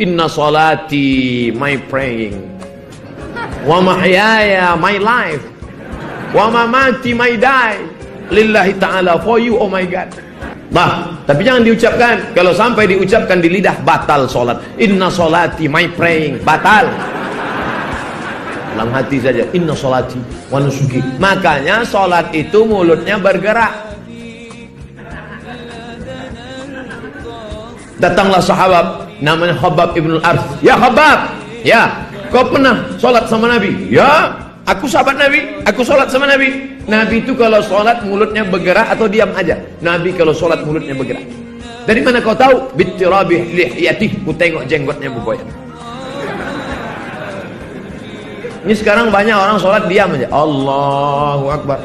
Inna salati my praying. Wa mahyaya my life. Wa mamati my die. Lillahi ta'ala for you oh my God. Bah, tapi jangan diucapkan. Kalau sampai diucapkan di lidah batal solat. Inna solati my praying batal. Dalam hati saja. Inna solati wa. Makanya solat itu mulutnya bergerak. Datanglah sahabat namanya Khabab ibn al-Arth. Ya Khabab, ya, kau pernah sholat sama Nabi? Ya, aku sahabat Nabi, aku sholat sama Nabi. Nabi itu kalau sholat mulutnya bergerak atau diam aja? Nabi kalau sholat mulutnya bergerak. Dari mana kau tahu? Bittirabih lihyatih, ku tengok jenggotnya bergoyang. Ini sekarang banyak orang sholat diam aja. Allahu Akbar.